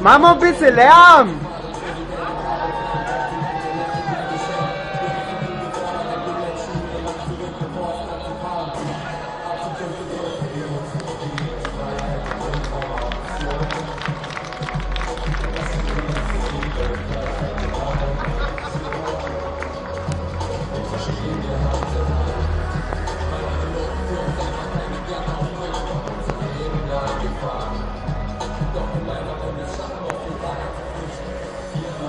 Mach mal ein bisschen Lärm!